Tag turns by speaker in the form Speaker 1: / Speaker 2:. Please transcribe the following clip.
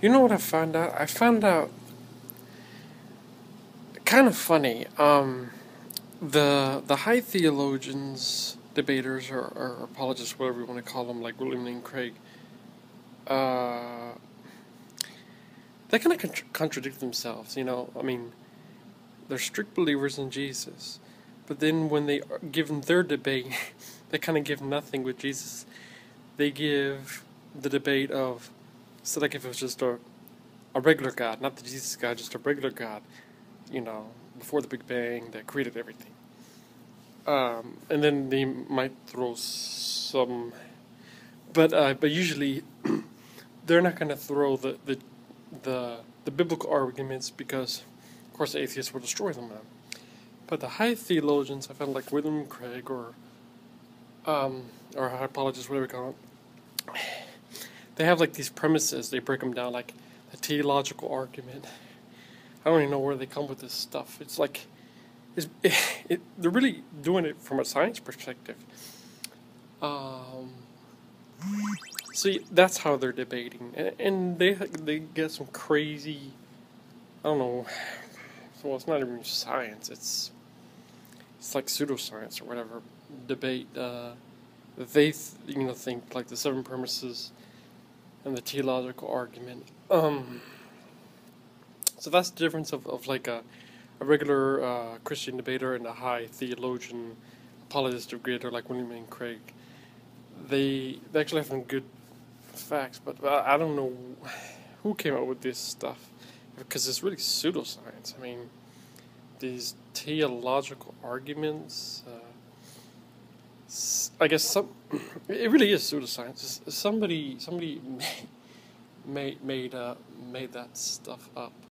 Speaker 1: You know what I found out? I found out kind of funny. Um, the the high theologians, debaters, or, or apologists, whatever you want to call them, like William Lane Craig, uh, they kind of contra- contradict themselves. You know, I mean, they're strict believers in Jesus, but then when they give their debate, they kind of give nothing with Jesus. They give the debate of, so like if it was just a, a regular God, not the Jesus God, just a regular God, you know, before the Big Bang that created everything. Um, and then they might throw some, but uh, but usually they're not going to throw the, the the the biblical arguments because, of course, the atheists will destroy them. But the high theologians, I found like William Craig or um, or apologists, whatever you call it, they have like these premises. They break them down like the teleological argument. I don't even know where they come with this stuff. It's like, it's, it, it, they're really doing it from a science perspective. Um, see, that's how they're debating, and, and they they get some crazy. I don't know. Well, it's not even science. It's it's like pseudoscience or whatever debate. Uh, they th- you know think like the seven premises and the teleological argument. Um, so that's the difference of, of like a, a regular uh, Christian debater and a high theologian apologist of greater like William Lane Craig. They they actually have some good facts, but I, I don't know who came up with this stuff because it's really pseudoscience. I mean, these theological arguments. Uh, I guess some. It really is pseudoscience. Somebody somebody made made uh, made that stuff up.